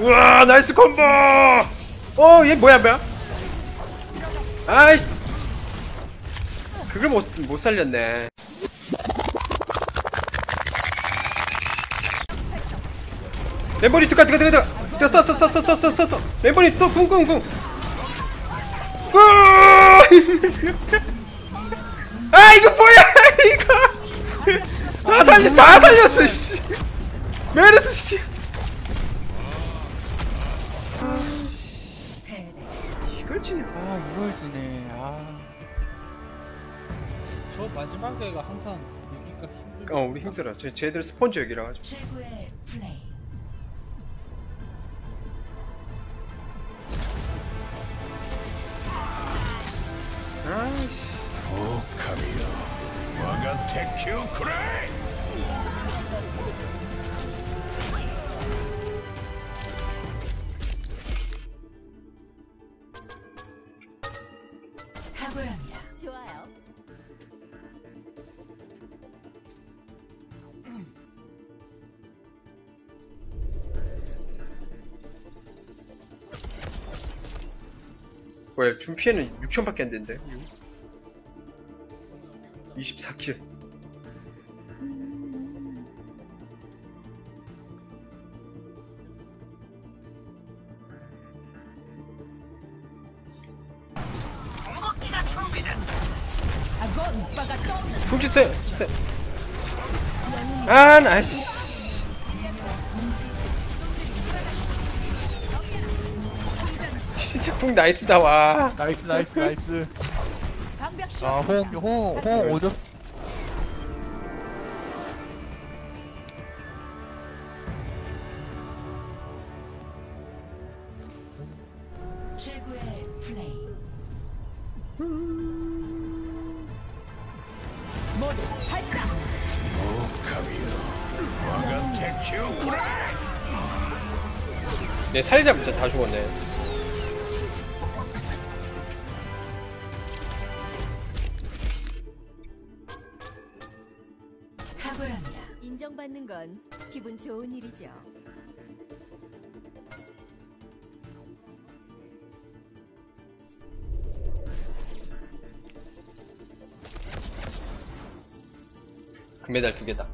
우와 나이스 콤보! 어 얘 뭐야 뭐야? 아이씨 그걸 못, 못 살렸네. 멤버리 뜨까 뜨까 뜨까 뜨까 써써 써 써 써 써써 멤버리 써 쿵쿵쿵 꾹! 아 이거 뭐야 이거? 다 살렸 다 살렸어 씨. 메르스 씨 이걸 지네. 아 이걸 지네. 아. 저 마지막 애가 항상 여기가 힘들어. 어 우리 힘들어. 쟤 쟤들 스폰지 여기라 가지고. 최고의 플레이. 아이씨. 오카미요. 와가 테큐 크레이. 탁월합니다. 좋아요. 뭐야 준 피해는 6천밖에 안 된대 24킬 훔치 쎄! 쎄! 아 나이씨 진짜 풍 nice다 와 nice nice nice 아 호응 호응 호응 오졌 최고의 플레이. 모두 발사! 狼よ 我が 敵を喰らえ! 내 살자마자 다 죽었네 각오랍니다 인정받는 건 기분 좋은 일이죠 금메달 두 개다.